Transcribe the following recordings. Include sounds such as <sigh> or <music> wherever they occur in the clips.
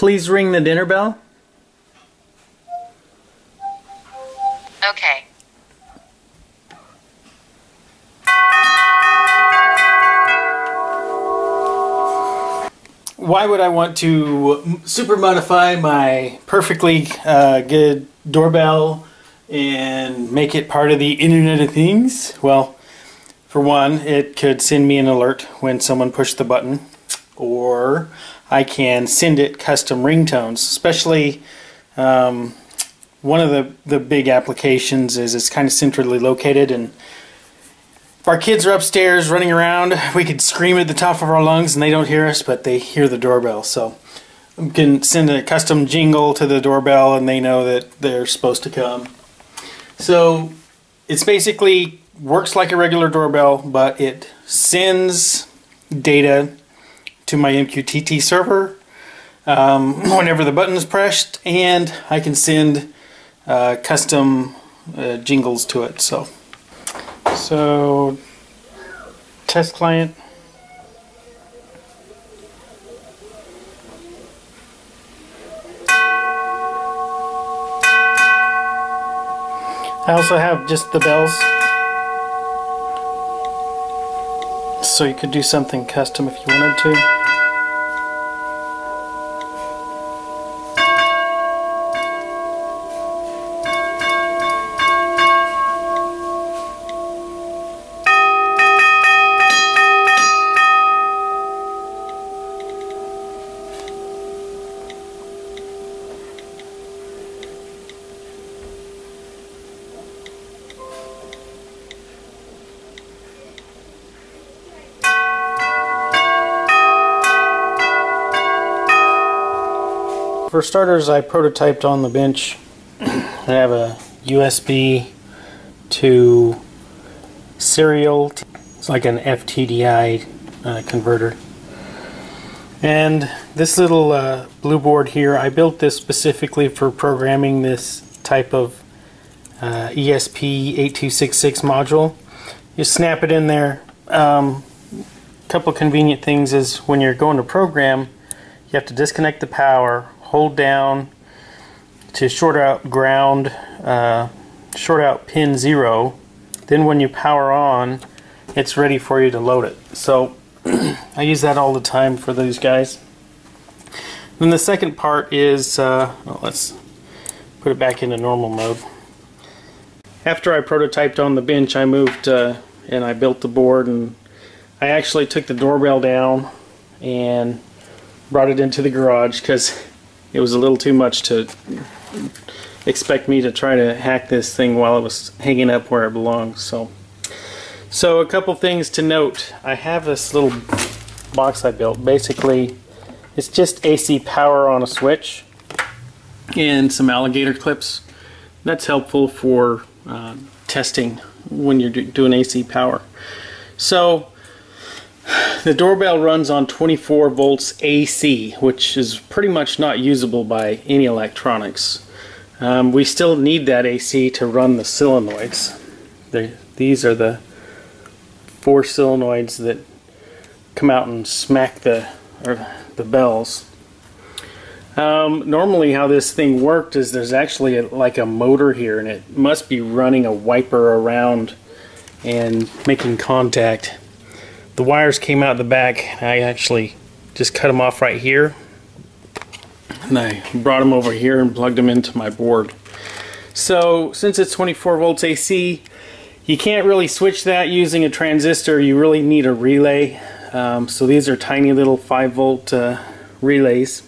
Please ring the dinner bell. Okay. Why would I want to super modify my perfectly uh, good doorbell and make it part of the Internet of Things? Well, for one, it could send me an alert when someone pushed the button, or I can send it custom ringtones, especially um, one of the, the big applications is it's kind of centrally located and if our kids are upstairs running around, we could scream at the top of our lungs and they don't hear us, but they hear the doorbell. So we can send a custom jingle to the doorbell and they know that they're supposed to come. So it's basically works like a regular doorbell, but it sends data to my MQTT server um, <clears throat> whenever the button is pressed, and I can send uh, custom uh, jingles to it. So. So, test client. I also have just the bells. So you could do something custom if you wanted to. For starters, I prototyped on the bench. <clears throat> I have a USB to serial. It's like an FTDI uh, converter. And this little uh, blue board here, I built this specifically for programming this type of uh, ESP8266 module. You snap it in there. A um, couple convenient things is when you're going to program, you have to disconnect the power, hold down to short out ground, uh, short out pin zero. Then when you power on, it's ready for you to load it. So <clears throat> I use that all the time for these guys. Then the second part is, uh, well, let's put it back into normal mode. After I prototyped on the bench, I moved uh, and I built the board and I actually took the doorbell down and brought it into the garage because it was a little too much to expect me to try to hack this thing while it was hanging up where it belongs. So, so a couple things to note. I have this little box I built. Basically, it's just AC power on a switch and some alligator clips. That's helpful for uh, testing when you're doing AC power. So the doorbell runs on 24 volts AC, which is pretty much not usable by any electronics. Um, we still need that AC to run the solenoids. They're, these are the four solenoids that come out and smack the, the bells. Um, normally how this thing worked is there's actually a, like a motor here and it must be running a wiper around and making contact the wires came out the back. I actually just cut them off right here. And I brought them over here and plugged them into my board. So since it's 24 volts AC, you can't really switch that using a transistor. You really need a relay. Um, so these are tiny little 5 volt uh, relays.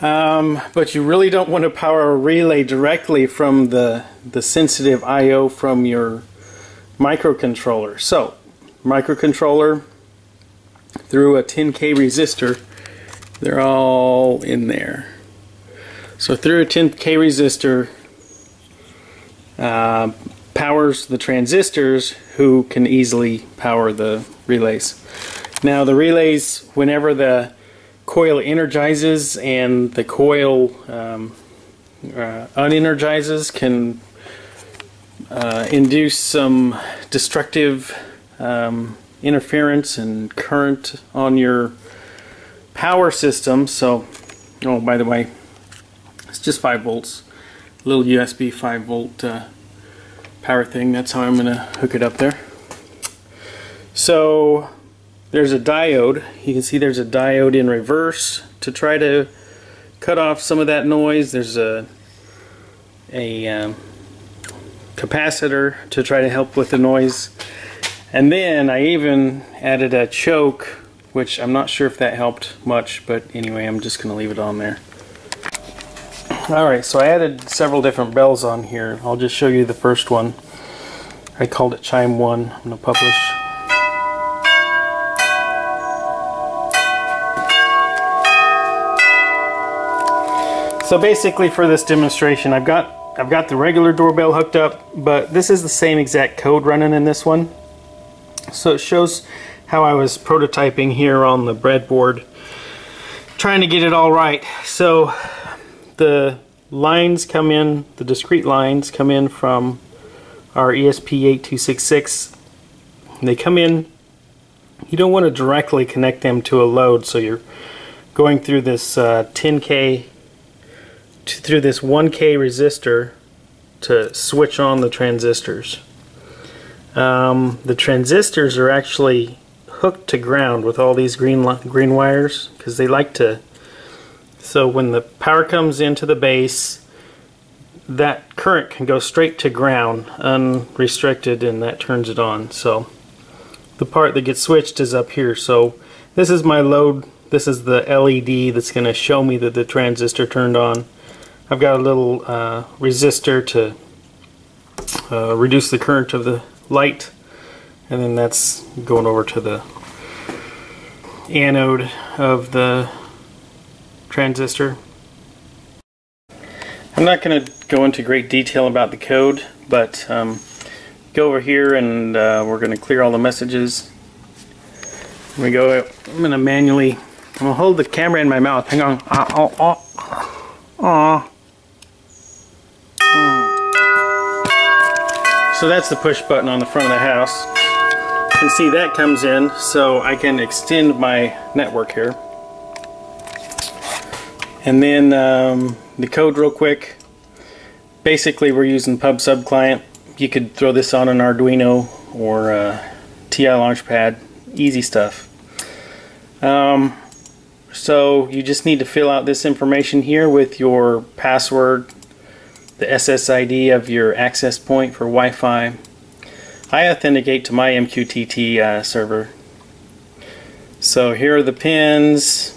Um, but you really don't want to power a relay directly from the, the sensitive I.O. from your microcontroller. So, microcontroller through a 10k resistor, they're all in there. So through a 10k resistor, uh, powers the transistors who can easily power the relays. Now the relays, whenever the coil energizes and the coil um, uh, unenergizes, can uh, induce some destructive um, interference and current on your power system. So, oh, by the way, it's just 5 volts. Little USB 5 volt uh, power thing. That's how I'm going to hook it up there. So, there's a diode. You can see there's a diode in reverse to try to cut off some of that noise. There's a a um, capacitor to try to help with the noise. And then I even added a choke, which I'm not sure if that helped much, but anyway, I'm just going to leave it on there. Alright, so I added several different bells on here. I'll just show you the first one. I called it Chime 1. I'm going to publish. So basically for this demonstration, I've got I've got the regular doorbell hooked up, but this is the same exact code running in this one. So it shows how I was prototyping here on the breadboard, trying to get it all right. So the lines come in, the discrete lines come in from our ESP8266. They come in, you don't want to directly connect them to a load, so you're going through this uh, 10K through this 1K resistor to switch on the transistors. Um, the transistors are actually hooked to ground with all these green green wires because they like to so when the power comes into the base that current can go straight to ground unrestricted and that turns it on. So the part that gets switched is up here. So this is my load this is the LED that's going to show me that the transistor turned on I've got a little uh, resistor to uh, reduce the current of the light and then that's going over to the anode of the transistor. I'm not going to go into great detail about the code but um, go over here and uh, we're going to clear all the messages. We go. I'm going to manually. I'm to hold the camera in my mouth. Hang on. Oh, oh, oh. So that's the push button on the front of the house. You can see that comes in so I can extend my network here. And then um, the code real quick. Basically we're using PubSub client. You could throw this on an Arduino or a TI Launchpad. Easy stuff. Um, so you just need to fill out this information here with your password, the SSID of your access point for Wi-Fi. I authenticate to my MQTT uh, server. So here are the pins.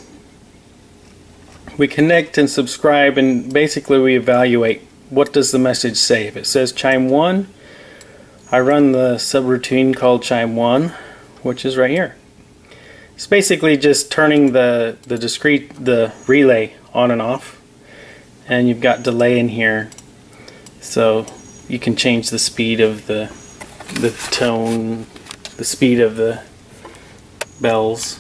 We connect and subscribe and basically we evaluate what does the message say. If it says chime 1, I run the subroutine called chime 1, which is right here. It's basically just turning the, the discrete, the relay on and off. And you've got delay in here so you can change the speed of the the tone, the speed of the bells